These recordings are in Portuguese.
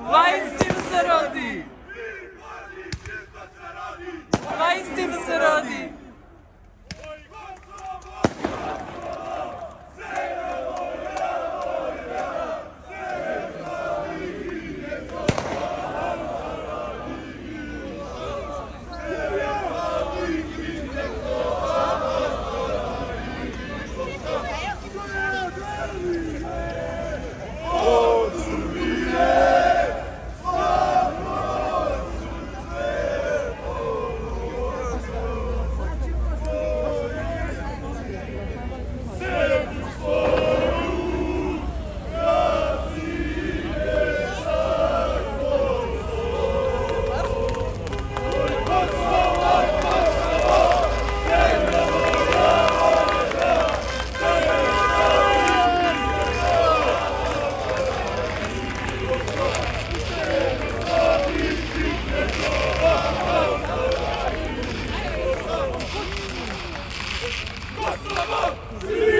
Why Sylwia!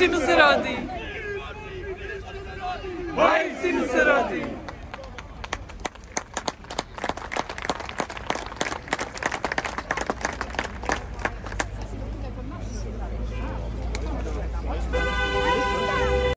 Gittiğimiz herhalde.